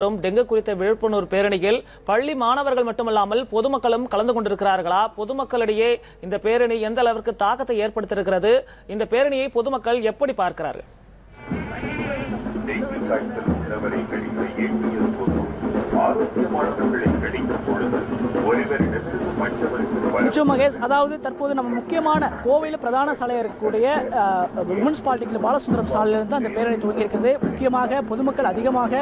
வரும் டெங்கு குறித்த விழிப்புணர்வு பேரணியில் பள்ளி மாணவர்கள் மட்டுமல்லாமல் பொதுமக்களும் கலந்து கொண்டிருக்கிறார்களா? பொதுமக்களிடையே இந்த பேரணி எந்த அளவிற்கு தாக்கத்தை ஏற்படுத்தியிருக்கிறது? இந்த பேரணியை பொதுமக்கள் எப்படி பார்க்கிறார்கள்? ஆரோக்கியமானவர்களை கடிக்கும் பொழுது ஒருவரிடத்தில் மற்றவர்கள் நிச்சயம் மகேஷ் அதாவது தற்போது நம்ம முக்கியமான கோவையில் பிரதான சாலையாக இருக்கக்கூடிய முனிசிபாலிட்டியில் பாலசுந்தரம் சாலையிலிருந்து அந்த பேரணி துவங்கியிருக்கிறது முக்கியமாக பொதுமக்கள் அதிகமாக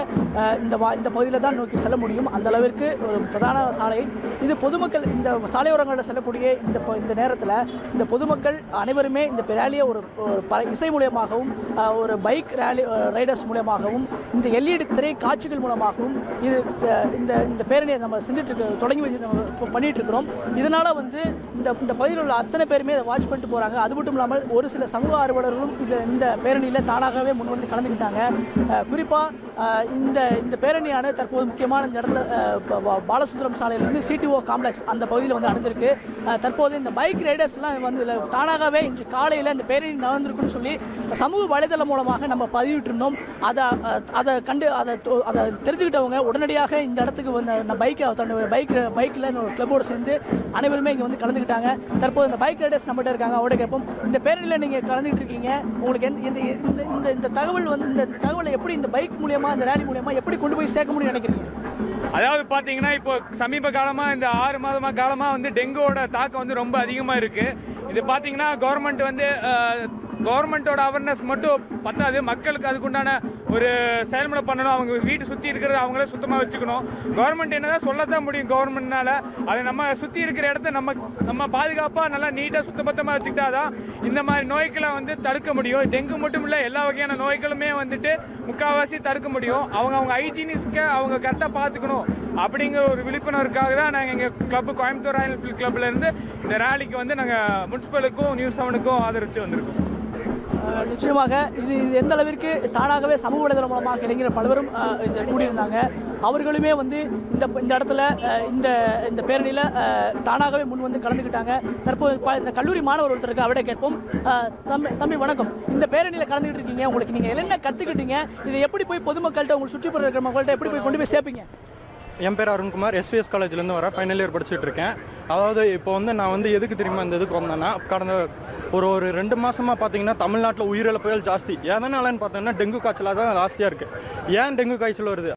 இந்த வா இந்த பகுதியில் தான் நோக்கி செல்ல முடியும். அந்த அளவிற்கு ஒரு பிரதான சாலை. இது பொதுமக்கள் இந்த சாலையோரங்களில் செல்லக்கூடிய இந்த இந்த நேரத்தில் இந்த பொதுமக்கள் அனைவருமே இந்த ரேலியை ஒரு ஒரு இசை மூலியமாகவும் ஒரு பைக் ரேலி ரைடர்ஸ் மூலியமாகவும் இந்த எல்இடி திரை காட்சிகள் மூலமாகவும் இது இந்த இந்த பேரணியை நம்ம செஞ்சுட்டு தொடங்கி வச்சு நம்ம பண்ணிட்டு இருக்கிறோம். இதனால் வந்து வந்து இந்த இந்த பகுதியில் உள்ள அத்தனை பேருமே அதை வாட்ச் பண்ணிட்டு போகிறாங்க அது மட்டும் இல்லாமல் ஒரு சில சமூக ஆர்வலர்களும் இந்த இந்த பேரணியில் தானாகவே முன் வந்து கலந்துக்கிட்டாங்க குறிப்பாக இந்த இந்த பேரணியான தற்போது முக்கியமான இந்த இடத்துல பாலசுந்தரம் சாலையிலிருந்து சிடிஓ காம்ப்ளெக்ஸ் அந்த பகுதியில் வந்து அடைஞ்சிருக்கு. தற்போது இந்த பைக் ரைடர்ஸ்லாம் வந்து இதில் தானாகவே இன்று காலையில் இந்த பேரணி நடந்திருக்குன்னு சொல்லி சமூக வலைதளம் மூலமாக நம்ம பதிவிட்டிருந்தோம். அதை அதை கண்டு அதை அதை தெரிஞ்சுக்கிட்டவங்க உடனடியாக இந்த இடத்துக்கு வந்து பைக்கை தன்னுடைய பைக் பைக்கில் கிளப்போடு சேர்ந்து அனைவருமே இங்கே வந்து கலந்துக்கிட்டாங்க. தற்போது இந்த பைக் ரைடர்ஸ் நம்மகிட்ட இருக்காங்க அவட கேட்போம். இந்த பேரணியில் நீங்கள் கலந்துக்கிட்டு இருக்கீங்க. உங்களுக்கு எந்த இந்த இந்த இந்த இந்த தகவல் வந்து இந்த தகவலை எப்படி இந்த பைக் மூலியமா இந்த ரேலி மூலியமா எப்படி கொண்டு போய் சேர்க்க முடியும் நினைக்கிறீங்க? அதாவது பார்த்தீங்கன்னா இப்போ சமீப காலமாக இந்த ஆறு மாதமாக காலமாக வந்து டெங்குவோட தாக்கம் வந்து ரொம்ப அதிகமாக இருக்குது இது பார்த்தீங்கன்னா கவர்மெண்ட் வந்து கவர்மெண்ட்டோட அவேர்னஸ் மட்டும் பத்தாது. மக்களுக்கு அதுக்குண்டான ஒரு செயல்முறை பண்ணணும். அவங்க வீட்டு சுற்றி இருக்கிறத அவங்களே சுத்தமாக வச்சுக்கணும். கவர்மெண்ட் என்னதான் சொல்லத்தான் முடியும் கவர்மெண்ட்னால அதை நம்ம சுற்றி இருக்கிற இடத்த நம்ம நம்ம பாதுகாப்பாக நல்லா நீட்டாக சுத்தபத்தமாக வச்சுக்கிட்டா தான் இந்த மாதிரி நோய்களை வந்து தடுக்க முடியும். டெங்கு மட்டும் இல்லை எல்லா வகையான நோய்களுமே வந்துட்டு முக்கால்வாசி தடுக்க முடியும். அவங்க அவங்க ஹைஜீனிஸ்க்கை அவங்க கரெக்டாக பார்த்துக்கணும். அப்படிங்கிற ஒரு விழிப்புணர்வுக்காக தான் நாங்கள் எங்கள் கிளப்பு கோயம்புத்தூர் ராயல் ஃபீல்ட் கிளப்லேருந்து இந்த ரேலிக்கு வந்து நாங்கள் முனிசிபலுக்கும் நியூஸ் செவனுக்கும் ஆதரித்து வந்திருக்கோம். நிச்சயமாக இது இது எந்த அளவிற்கு தானாகவே சமூக வலைதளம் மூலமாக இளைஞர் பலவரும் இது கூடியிருந்தாங்க. அவர்களுமே வந்து இந்த இந்த இடத்துல இந்த இந்த பேரணியில் தானாகவே முன் வந்து கலந்துக்கிட்டாங்க தற்போது இந்த கல்லூரி மாணவர் ஒருத்தருக்கு அவரை கேட்போம். தம்பி தம்பி வணக்கம். இந்த பேரணியில் கலந்துக்கிட்டு இருக்கீங்க. உங்களுக்கு நீங்கள் என்ன கற்றுக்கிட்டீங்க இதை எப்படி போய் பொதுமக்கள்கிட்ட உங்களுக்கு சுற்றுப்புற இருக்கிற மக்கள்கிட்ட எப்படி போய் கொண்டு போய் சேர்ப்பீங்க? என் பேர் அருண்குமார் எஸ்விஎஸ் காலேஜ்லேருந்து வர ஃபைனல் இயர் படிச்சுட்டு இருக்கேன் அதாவது இப்போ வந்து நான் வந்து எதுக்கு தெரியுமா இந்த இதுக்கு வந்தேன்னா கடந்த ஒரு ஒரு ரெண்டு மாதமாக பார்த்தீங்கன்னா தமிழ்நாட்டில் உயிரிழப்புகள் ஜாஸ்தி. எதனாலன்னு பார்த்தோன்னா டெங்கு காய்ச்சலாக தான் ஜாஸ்தியாக இருக்குது ஏன் டெங்கு காய்ச்சல் வருது?